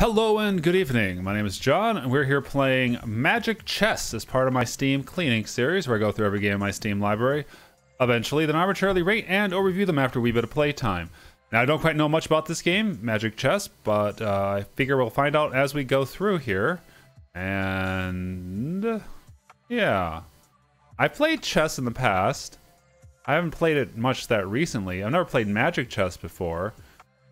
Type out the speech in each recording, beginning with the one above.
Hello and good evening. My name is Jon, and we're here playing Magic Chess as part of my Steam cleaning series, where I go through every game in my Steam library, eventually, then arbitrarily rate and or review them after a wee bit of playtime. Now, I don't quite know much about this game, Magic Chess, but uh, I figure we'll find out as we go through here. And yeah, I played chess in the past. I haven't played it much that recently. I've never played Magic Chess before,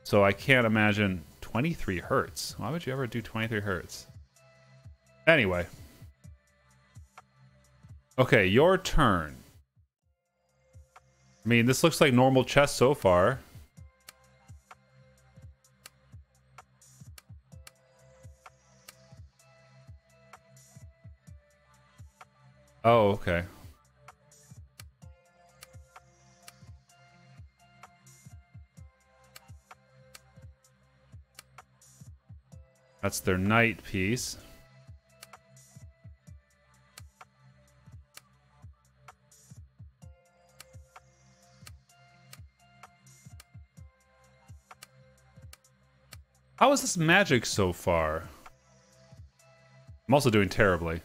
so I can't imagine 23 hertz. Why would you ever do 23 hertz? Anyway. Okay, your turn. I mean, this looks like normal chess so far. Oh, okay. That's their knight piece. How is this magic so far? I'm also doing terribly.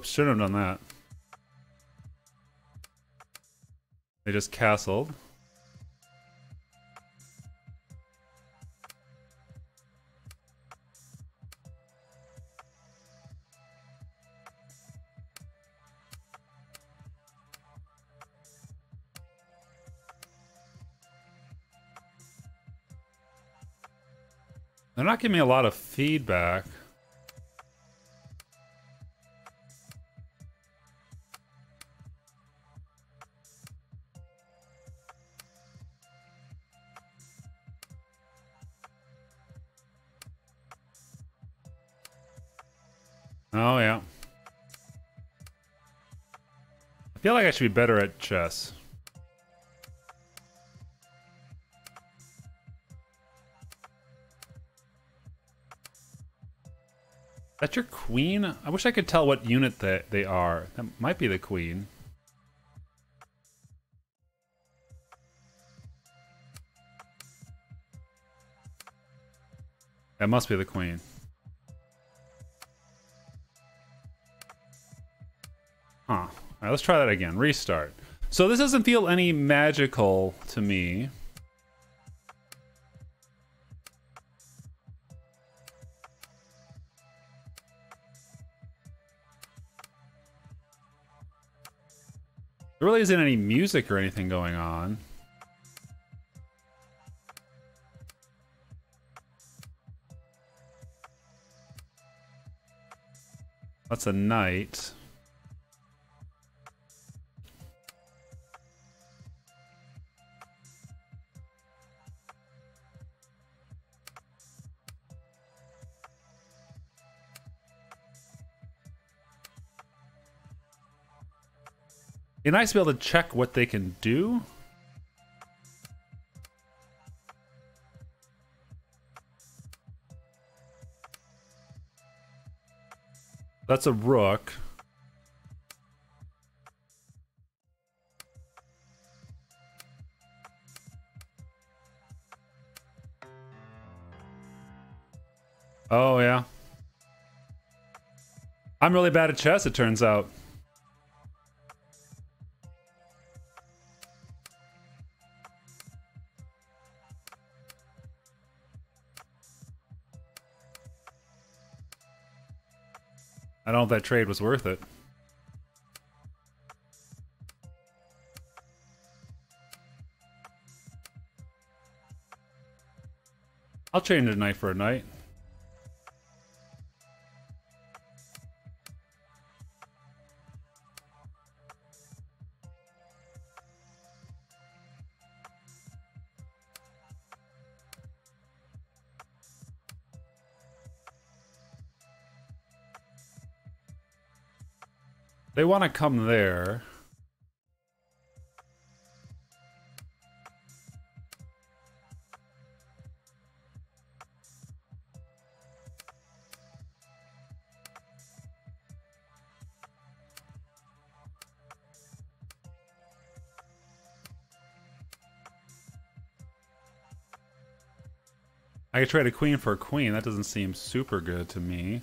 Whoops, shouldn't have done that. They just castled. They're not giving me a lot of feedback. I feel like I should be better at chess. That's your queen? I wish I could tell what unit they, they are. That might be the queen. That must be the queen. Huh. All right, let's try that again. Restart. So this doesn't feel any magical to me. There really isn't any music or anything going on. That's a knight. Be nice to be able to check what they can do. That's a rook. Oh, yeah. I'm really bad at chess, it turns out. Know if that trade was worth it. I'll change a knight for a knight. They want to come there. I could trade a queen for a queen. That doesn't seem super good to me.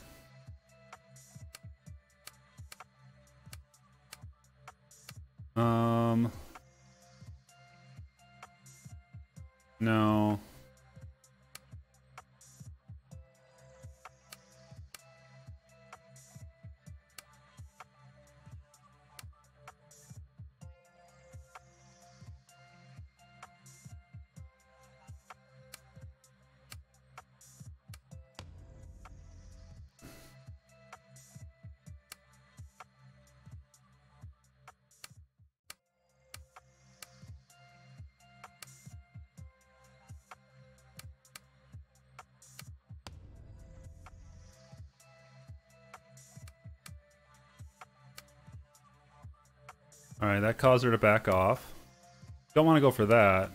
Alright, that caused her to back off. Don't want to go for that.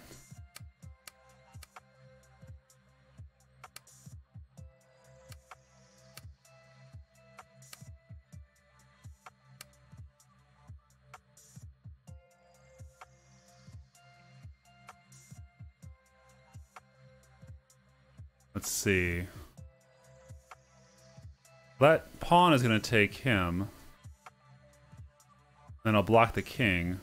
Let's see. That pawn is going to take him. Then I'll block the king.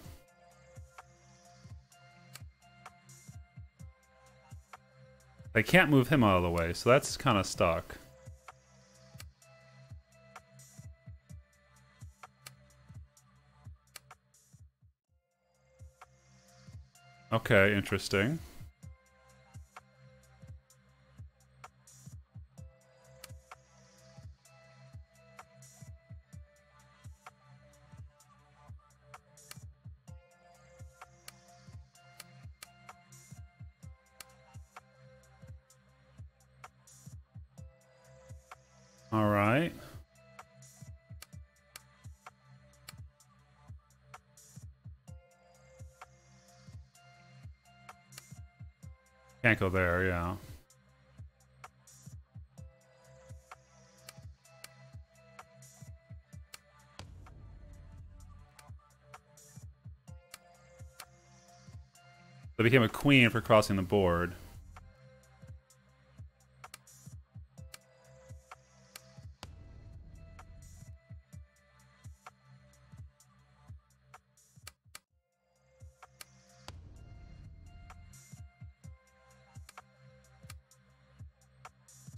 I can't move him out of the way, so that's kind of stuck. Okay, interesting. All right. Can't go there, yeah. They became a queen for crossing the board.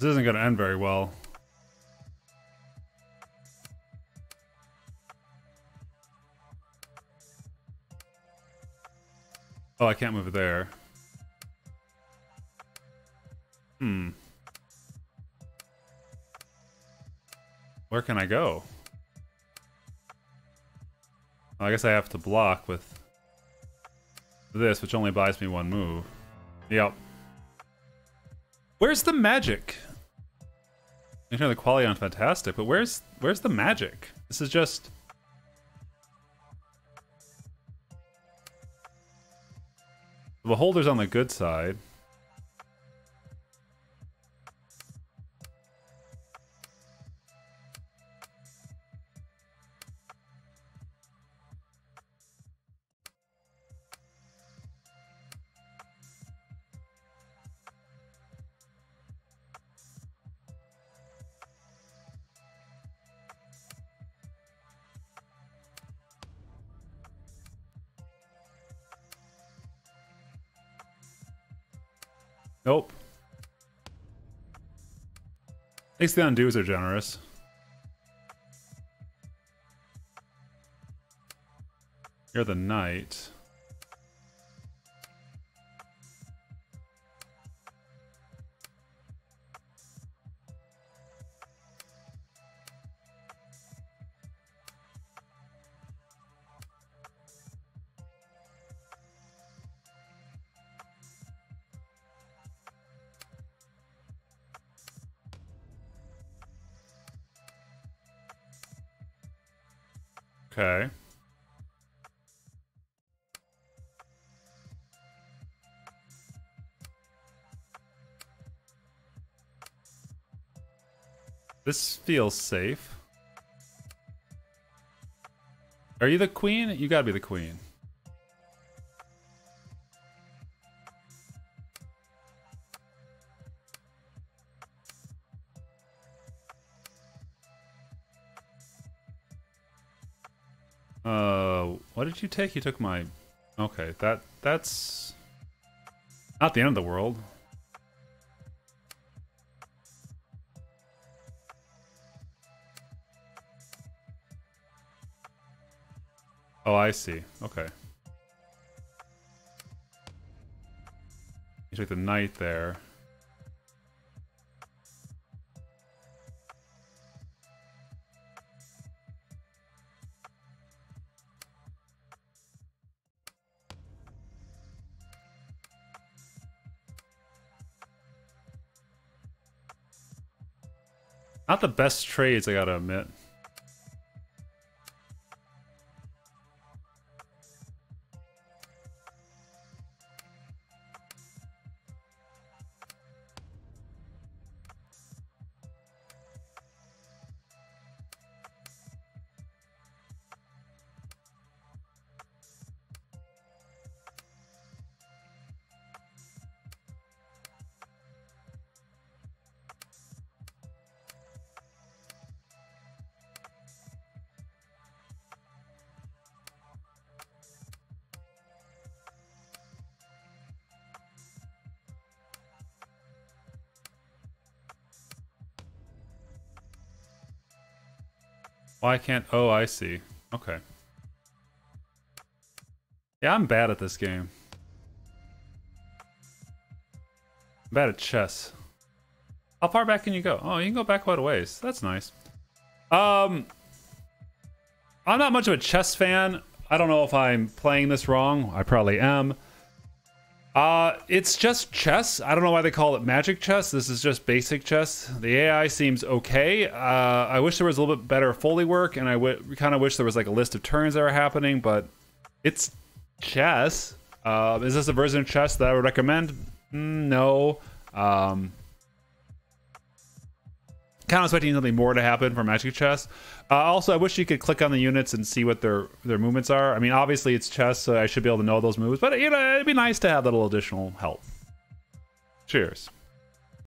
This isn't going to end very well. Oh, I can't move it there. Hmm. Where can I go? Well, I guess I have to block with this, which only buys me one move. Yep. Where's the magic? You know the quality on fantastic, but where's where's the magic? This is just the beholder's on the good side. Nope. At least the undos are generous. You're the knight. Okay. This feels safe. Are you the queen? You gotta be the queen. Uh, what did you take? You took my... Okay, that that's... Not the end of the world. Oh, I see. Okay. You took the knight there. Not the best trades, I gotta admit. Why can't... Oh, I see. Okay. Yeah, I'm bad at this game. I'm bad at chess. How far back can you go? Oh, you can go back quite a ways. That's nice. Um, I'm not much of a chess fan. I don't know if I'm playing this wrong. I probably am. Uh, it's just chess. I don't know why they call it magic chess. This is just basic chess. The AI seems okay. Uh, I wish there was a little bit better Foley work, and I kind of wish there was like a list of turns that are happening, but it's chess. Uh, is this a version of chess that I would recommend? Mm, no. Um, kind of expecting something more to happen for Magic Chess. Uh, also, I wish you could click on the units and see what their their movements are. I mean, obviously it's chess, so I should be able to know those moves, but you know, it'd be nice to have that little additional help. Cheers.